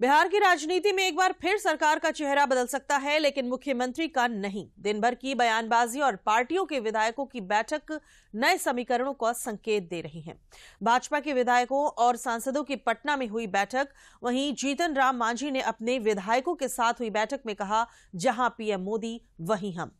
बिहार की राजनीति में एक बार फिर सरकार का चेहरा बदल सकता है, लेकिन मुख्यमंत्री का नहीं। दिन भर की बयानबाजी और पार्टियों के विधायकों की बैठक नए समीकरणों का संकेत दे रही है। भाजपा के विधायकों और सांसदों की पटना में हुई बैठक, वहीं जीतन राम मांझी ने अपने विधायकों के साथ हुई बैठक में कहा, जहाँ पीएम मोदी, वहीं हम।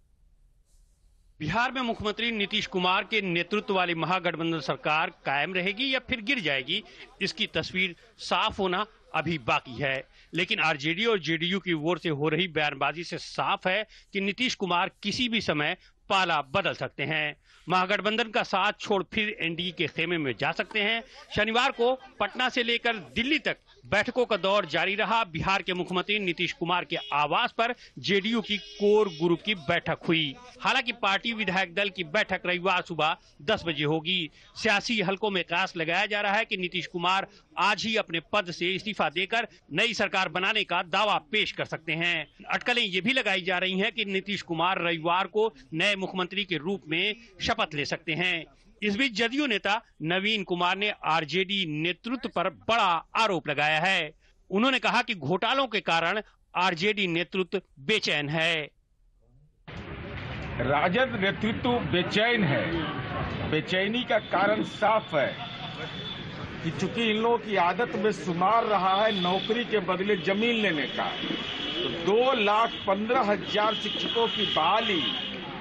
बिहार में मुख्यमंत्री नीतीश कुमार के नेतृत्व वाली महागठबंधन सरकार कायम रहेगी या फिर गिर जाएगी, इसकी तस्वीर साफ़ होना अभी बाकी है। लेकिन आरजेडी और जेडीयू की ओर से हो रही बयानबाजी से साफ़ है कि नीतीश कुमार किसी भी समय पाला बदल सकते हैं। महागठबंधन का साथ छोड़ फिर एनडीए के खेमे में जा सकते हैं। शनिवार को पटना से लेकर दिल्ली तक बैठकों का दौर जारी रहा। बिहार के मुख्यमंत्री नीतीश कुमार के आवास पर जेडीयू की कोर ग्रुप की बैठक हुई। हालाँकि पार्टी विधायक दल की बैठक रविवार सुबह 10 बजे होगी। सियासी हलकों में कास लगाया जा रहा है कि नीतीश कुमार आज ही अपने पद से इस्तीफा देकर नई सरकार बनाने का दावा पेश कर सकते हैं। अटकलें ये भी लगाई जा रही हैं कि नीतीश कुमार रविवार को नए मुख्यमंत्री के रूप में शपथ ले सकते हैं। इस बीच जदयू नेता नवीन कुमार ने आरजेडी नेतृत्व पर बड़ा आरोप लगाया है। उन्होंने कहा कि घोटालों के कारण आरजेडी नेतृत्व बेचैन है। राजद नेतृत्व बेचैन है। बेचैनी का कारण साफ़ है कि चूँकि इन लोगों की आदत में सुमार रहा है नौकरी के बदले ज़मीन लेने का तो दो लाख पंद्रह हज़ार शिक्षकों की बहाली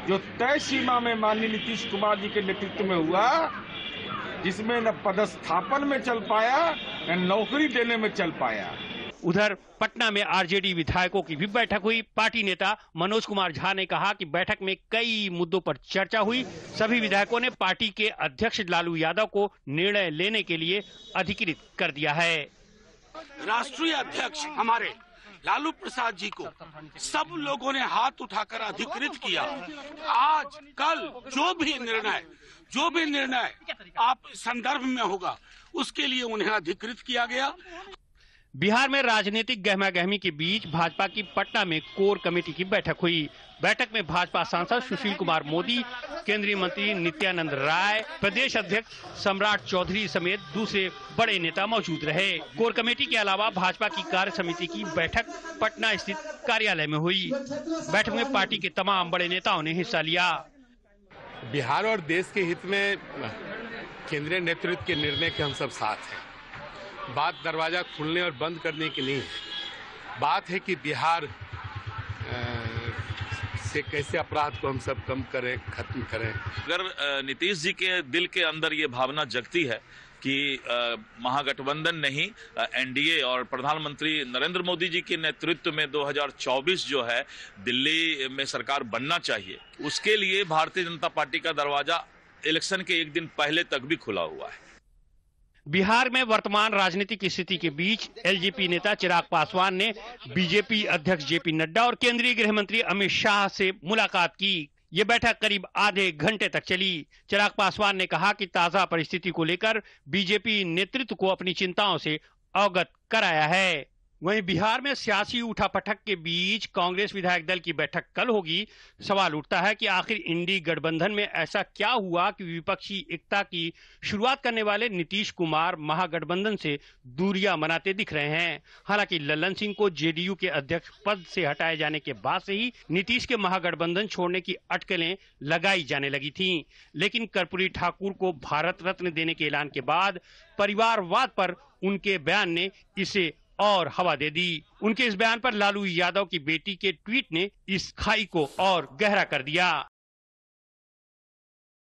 जो तय सीमा में माननीय नीतीश कुमार जी के नेतृत्व में हुआ जिसमें न पदस्थापन में चल पाया न नौकरी देने में चल पाया। उधर पटना में आरजेडी विधायकों की भी बैठक हुई। पार्टी नेता मनोज कुमार झा ने कहा कि बैठक में कई मुद्दों पर चर्चा हुई। सभी विधायकों ने पार्टी के अध्यक्ष लालू यादव को निर्णय लेने के लिए अधिकृत कर दिया है। राष्ट्रीय अध्यक्ष हमारे लालू प्रसाद जी को सब लोगों ने हाथ उठाकर अधिकृत किया। आज, कल, जो भी निर्णय, जो भी निर्णय आप संदर्भ में होगा, उसके लिए उन्हें अधिकृत किया गया। बिहार में राजनीतिक गहमा गहमी के बीच भाजपा की पटना में कोर कमेटी की बैठक हुई। बैठक में भाजपा सांसद सुशील कुमार मोदी, केंद्रीय मंत्री नित्यानंद राय, प्रदेश अध्यक्ष सम्राट चौधरी समेत दूसरे बड़े नेता मौजूद रहे। कोर कमेटी के अलावा भाजपा की कार्य समिति की बैठक पटना स्थित कार्यालय में हुई। बैठक में पार्टी के तमाम बड़े नेताओं ने हिस्सा लिया। बिहार और देश के हित में केंद्रीय नेतृत्व के निर्णय के हम सब साथ हैं। बात दरवाज़ा खुलने और बंद करने की नहीं है बात है कि बिहार से कैसे अपराध को हम सब कम करें, खत्म करें। अगर नीतीश जी के दिल के अंदर ये भावना जगती है कि महागठबंधन नहीं एनडीए और प्रधानमंत्री नरेंद्र मोदी जी के नेतृत्व में 2024 जो है, दिल्ली में सरकार बनना चाहिए, उसके लिए भारतीय जनता पार्टी का दरवाज़ा इलेक्शन के एक दिन पहले तक भी खुला हुआ है। बिहार में वर्तमान राजनीतिक स्थिति के बीच एलजेपी नेता चिराग पासवान ने बीजेपी अध्यक्ष जेपी नड्डा और केंद्रीय गृह मंत्री अमित शाह से मुलाकात की। ये बैठक करीब आधे घंटे तक चली। चिराग पासवान ने कहा कि ताज़ा परिस्थिति को लेकर बीजेपी नेतृत्व को अपनी चिंताओं से अवगत कराया है। वहीं बिहार में सियासी उठापटक के बीच कांग्रेस विधायक दल की बैठक कल होगी। सवाल उठता है कि आखिर इंडी गठबंधन में ऐसा क्या हुआ कि विपक्षी एकता की शुरुआत करने वाले नीतीश कुमार महागठबंधन से दूरियाँ मनाते दिख रहे हैं। हालाँकि ललन सिंह को जेडीयू के अध्यक्ष पद से हटाए जाने के बाद से ही नीतीश के महागठबंधन छोड़ने की अटकलें लगाई जाने लगी थी। लेकिन कर्पूरी ठाकुर को भारत रत्न देने के ऐलान के बाद परिवारवाद पर उनके बयान ने इसे और हवा दे दी। उनके इस बयान पर लालू यादव की बेटी के ट्वीट ने इस खाई को और गहरा कर दिया।